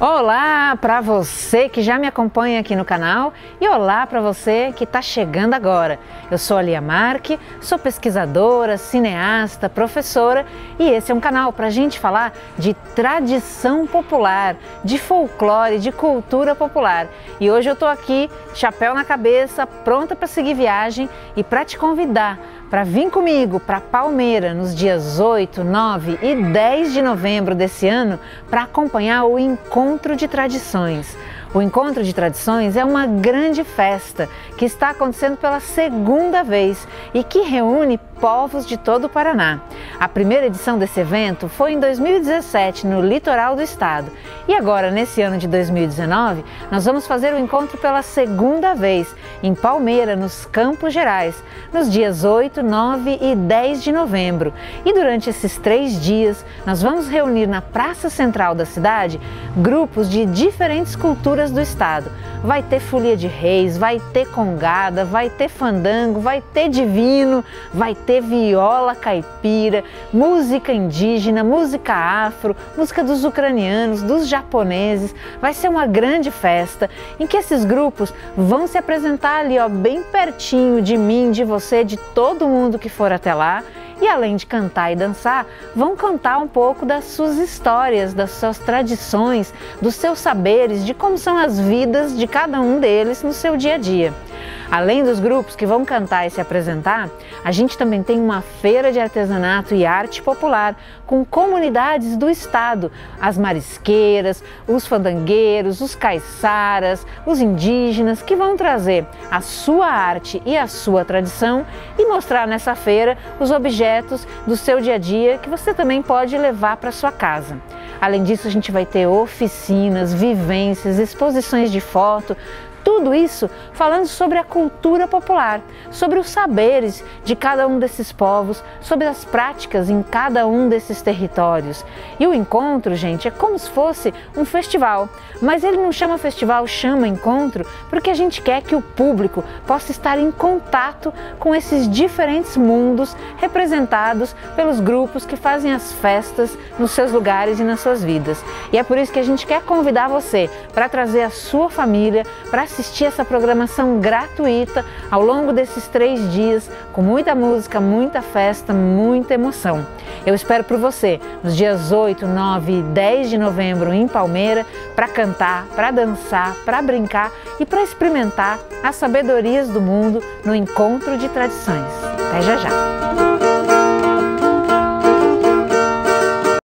Olá para você que já me acompanha aqui no canal e olá para você que está chegando agora. Eu sou a Lia Marque, sou pesquisadora, cineasta, professora e esse é um canal para a gente falar de tradição popular, de folclore, de cultura popular. E hoje eu estou aqui, chapéu na cabeça, pronta para seguir viagem e para te convidar para vir comigo para Palmeira nos dias 8, 9 e 10 de novembro desse ano para acompanhar o Encontro de Tradições. O Encontro de Tradições é uma grande festa que está acontecendo pela segunda vez e que reúne povos de todo o Paraná. A primeira edição desse evento foi em 2017, no litoral do estado. E agora, nesse ano de 2019, nós vamos fazer o encontro pela segunda vez, em Palmeira, nos Campos Gerais, nos dias 8, 9 e 10 de novembro. E durante esses três dias, nós vamos reunir na Praça Central da cidade grupos de diferentes culturas do estado. Vai ter folia de reis, vai ter congada, vai ter fandango, vai ter divino, vai ter viola caipira, música indígena, música afro, música dos ucranianos, dos japoneses. Vai ser uma grande festa em que esses grupos vão se apresentar ali, ó, bem pertinho de mim, de você, de todo mundo que for até lá e além de cantar e dançar, vão contar um pouco das suas histórias, das suas tradições, dos seus saberes, de como são as vidas de cada um deles no seu dia a dia. Além dos grupos que vão cantar e se apresentar, a gente também tem uma feira de artesanato e arte popular com comunidades do estado, as marisqueiras, os fandangueiros, os caiçaras, os indígenas que vão trazer a sua arte e a sua tradição e mostrar nessa feira os objetos do seu dia a dia que você também pode levar para sua casa. Além disso, a gente vai ter oficinas, vivências, exposições de foto, tudo isso falando sobre a cultura popular, sobre os saberes de cada um desses povos, sobre as práticas em cada um desses territórios. E o encontro, gente, é como se fosse um festival, mas ele não chama festival, chama encontro, porque a gente quer que o público possa estar em contato com esses diferentes mundos representados pelos grupos que fazem as festas nos seus lugares e nas suas vidas. E é por isso que a gente quer convidar você para trazer a sua família para assistir essa programação gratuita ao longo desses três dias, com muita música, muita festa, muita emoção. Eu espero por você nos dias 8, 9 e 10 de novembro em Palmeira para cantar, para dançar, para brincar e para experimentar as sabedorias do mundo no encontro de tradições. Até já já!